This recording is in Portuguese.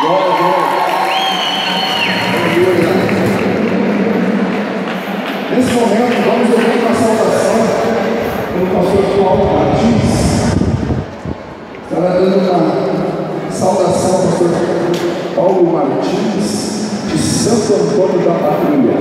Glória a Deus. Aleluia. Nesse momento, vamos ouvir uma saudação pelo pastor Paulo Martins. Estará dando uma saudação ao pastor Paulo Martins, de Santo Antônio da Patrulha.